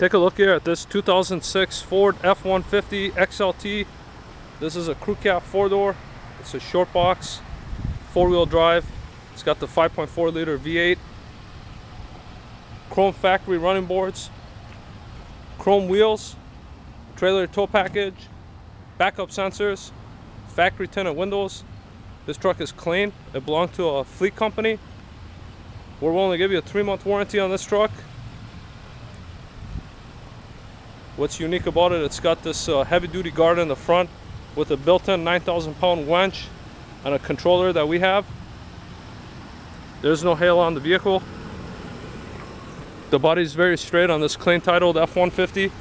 Take a look here at this 2006 Ford F-150 XLT. This is a crew cab four door. It's a short box, four wheel drive. It's got the 5.4 liter V8. Chrome factory running boards, chrome wheels, trailer tow package, backup sensors, factory tinted windows. This truck is clean. It belonged to a fleet company. We're willing to give you a three month warranty on this truck. What's unique about it, it's got this uh, heavy duty guard in the front with a built-in 9,000 pound winch and a controller that we have. There's no hail on the vehicle. The body's very straight on this clean titled F-150.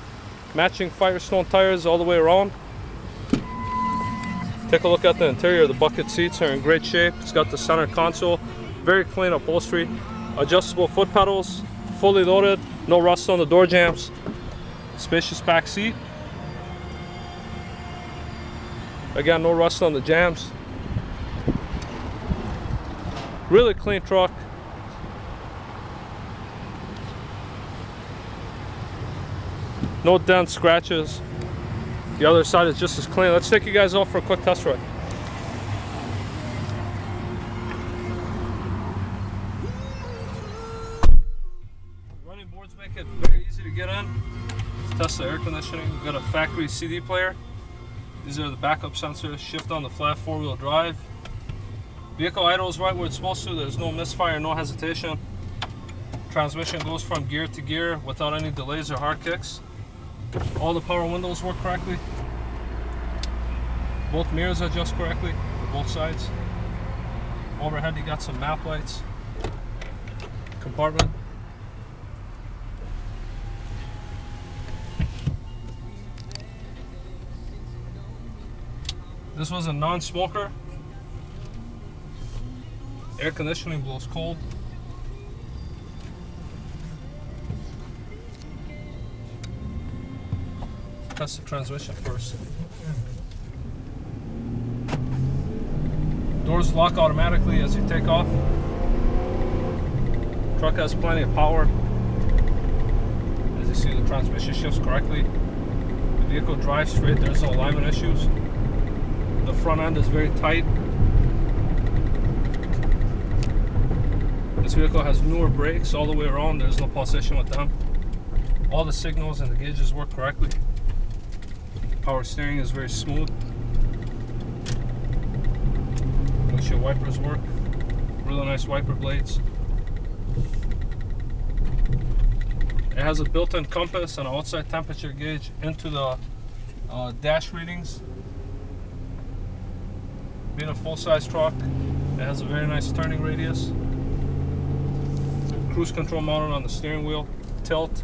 Matching Firestone tires all the way around. Take a look at the interior. The bucket seats are in great shape. It's got the center console, very clean upholstery, adjustable foot pedals, fully loaded, no rust on the door jambs. Spacious back seat. Again, no rust on the jambs. Really clean truck. No dents, scratches. The other side is just as clean. Let's take you guys off for a quick test ride. Make it very easy to get in. Let's test the air conditioning. We've got a factory CD player. These are the backup sensors, shift on the flat four-wheel drive. Vehicle idles right where it's supposed to. There's no misfire, no hesitation. Transmission goes from gear to gear without any delays or hard kicks. All the power windows work correctly. Both mirrors adjust correctly, both sides. Overhead you got some map lights. Compartment. This was a non-smoker. Air conditioning blows cold. Test the transmission first. Doors lock automatically as you take off. Truck has plenty of power. As you see, the transmission shifts correctly. The vehicle drives straight, there's no alignment issues. The front end is very tight. This vehicle has newer brakes all the way around, there's no pulsation with them. All the signals and the gauges work correctly. Power steering is very smooth. Windshield wipers work. Really nice wiper blades. It has a built-in compass and outside temperature gauge into the uh, dash readings. Being a full-size truck, it has a very nice turning radius. Cruise control mounted on the steering wheel, tilt.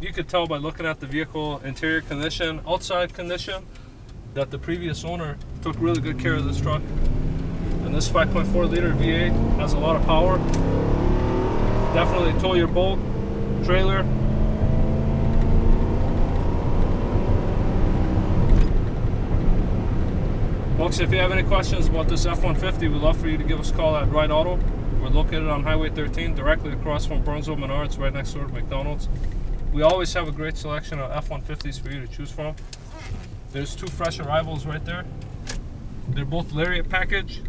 You could tell by looking at the vehicle interior condition, outside condition, that the previous owner took really good care of this truck. And this 5.4 liter V8 has a lot of power. Definitely tow your boat, trailer. Folks, if you have any questions about this F-150, we'd love for you to give us a call at Ride Auto. We're located on Highway 13, directly across from Burnsville Menards, right next door to McDonald's. We always have a great selection of F-150s for you to choose from. There's two fresh arrivals right there. They're both Lariat package,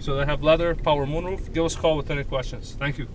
so they have leather, power moonroof. Give us a call with any questions. Thank you.